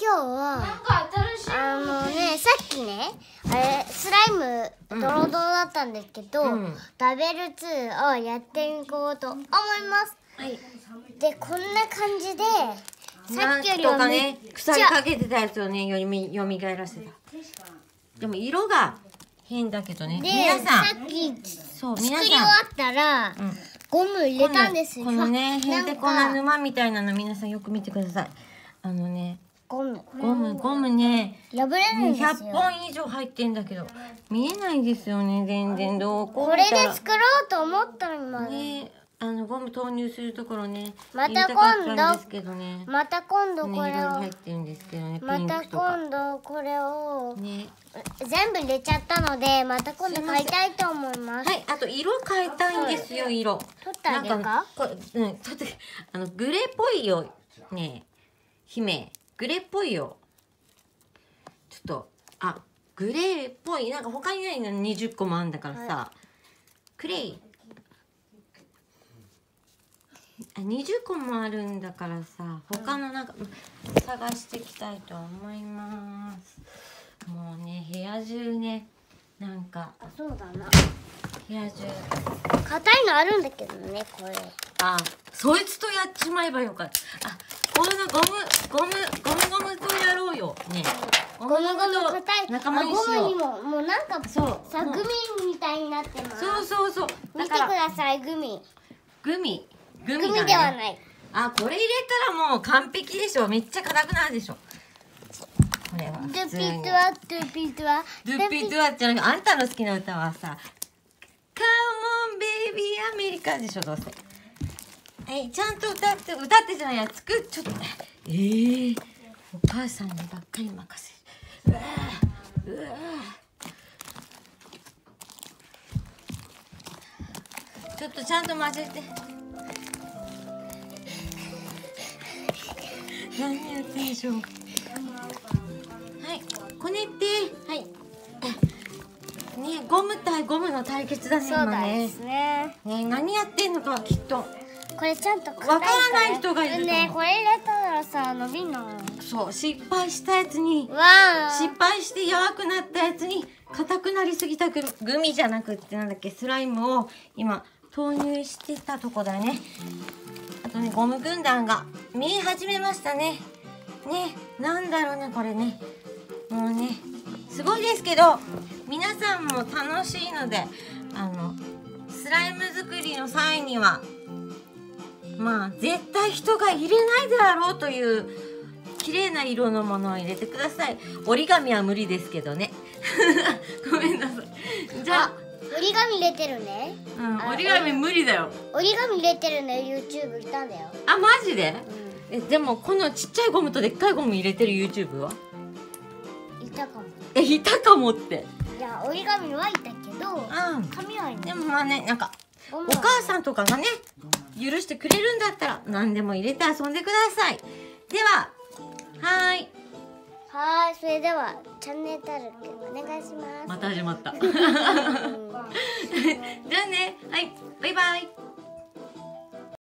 今日なんか新しいあのねさっきねあれスライムドロドロだったんですけど、うん。ラベル2をやっていこうと思います。はい。でこんな感じでさっきよりなんとかはめっねち鎖ゃかけてたやつをねよみよみがえらせた。でも色が変だけどねで皆さん。さっきそう作り終皆さんわったら、うん。ゴム入れたんですよ。このねへんてこな沼みたいなの皆さんよく見てください。あのねゴム。ゴムゴムね。破れるんねですよ。100本以上入ってんだけど見えないですよね全然。どここれで作ろうと思ったのにまだ。ねあのゴム投入するところねまた今度。ねまた今度ねこれを。いろいろ入ってるんですけどねピまた今度これを。ね。全部入れちゃったのでまた今度買いたいと思います。はいあと色変えたいんですよ色。取ってあげるか？これうん取ってあのグレーっぽいよね姫グレーっぽいよ。ちょっとあグレーっぽい。なんか他にないの20個もあんだからさ、クレイ。あ20個もあるんだからさ他のなんか探していきたいと思います。もうね部屋中ねなんかあそうだな。部屋中。硬いのあるんだけどねこれ。あそいつとやっちまえばよかった。あこのゴムゴムゴゴムゴムと硬い仲間にしよ。うにももうなんかそう。さグミみたいになってます。そうそうそう。見てくださいグミ。グミ。グミね。ではない。あこれ入れたらもう完璧でしょ。めっちゃ硬くなるでしょ。これはドゥピトゥワドゥピトゥワドゥピドゥアじゃなくてあんたの好きな歌はさ「Come on baby アメリカ」でしょどうせはいちゃんと歌って歌ってじゃないや作っちょっとえー、お母さんにばっかり任せるちょっとちゃんと混ぜて。何やってんでしょう。はいこねって。はい。ねゴム対ゴムの対決だねそう今ねだですね。ね何やってんのかきっとこれちゃんとわから。ない人がいるねこれ入れたらさ伸びんのそう失敗したやつにわあ。失敗して弱くなったやつに硬くなりすぎたググミじゃなくってなんだっけスライムを今投入してたとこだね。あとねゴム軍団が見え始めましたね。ねなんだろうねこれね。もうねすごいですけど皆さんも楽しいのであのスライム作りの際にはまあ絶対人が入れないであろうという綺麗な色のものを入れてください。折り紙は無理ですけどね。ごめんなさい。じゃあ折り紙入れてるね。うん、あ折り紙無理だよ。折り紙入れてるね。YouTube いたんだよ。あマジで？えでもこのちっちゃいゴムとでっかいゴム入れてる YouTube は？いたかも。えいたかもって。いや折り紙はいたけどうん。紙はい。でもまあねなんかお母さんとかがね許してくれるんだったら何でも入れて遊んでください。でははーい。はーいそれではチャンネル登録お願いします。また始まった。うん。じゃあね。はい。バイバイ